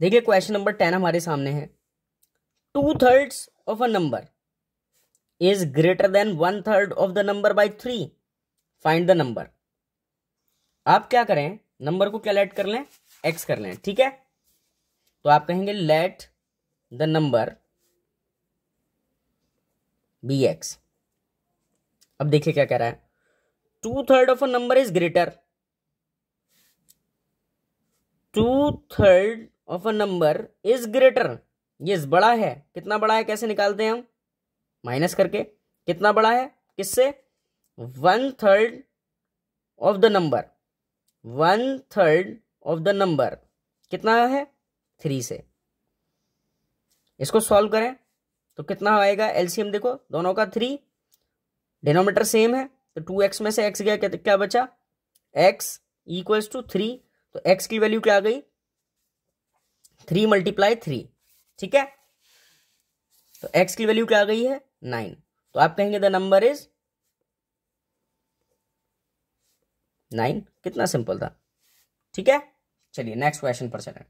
देखिए question number ten हमारे सामने है। Two thirds of a number is greater than one third of the number by three find the number आप क्या करें? नंबर को क्या लेट कर लें? एक्स कर लें, ठीक है? तो आप कहेंगे let the number be X अब देखिए क्या कह रहा है। Two third of a number is greater two third of a number is greater ये बड़ा है। कितना बड़ा है, कैसे निकालते हैं हम? माइनस करके। कितना बड़ा है? किससे? One third of the number one third of the number कितना है? थ्री से। इसको सॉल्व करें। तो कितना आएगा? एलसीएम देखो, दोनों का थ्री डिनोमीटर सेम है। तो टू एक्स में से एक्स गया, क्या क्या बचा? एक्स इक्वल्स टू थ्री तो एक्स की वैल्यू क्या आ गई? थ्री मल्टीप्लाई थ्री, ठीक है? तो एक्स की वैल्यू क्या आ गई है? नाइन। तो आप कहेंगे द नंबर इज़ नाइन। कितना सिंपल था। ठीक है? चलिए नेक्स्ट क्वेश्चन पर चलें।